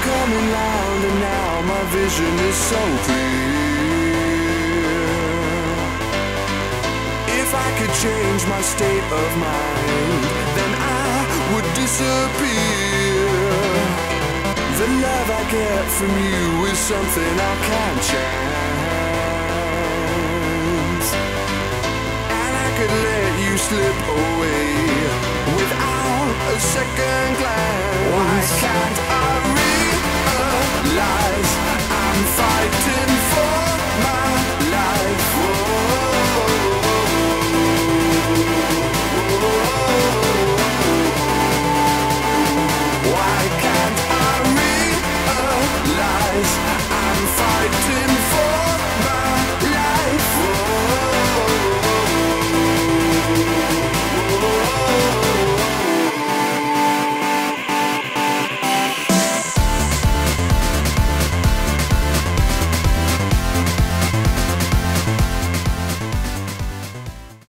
Coming round and now my vision is so clear. If I could change my state of mind Then I would disappear. The love I get from you is something I can't change And I could let you slip away Without a second glance. Why can't I eyes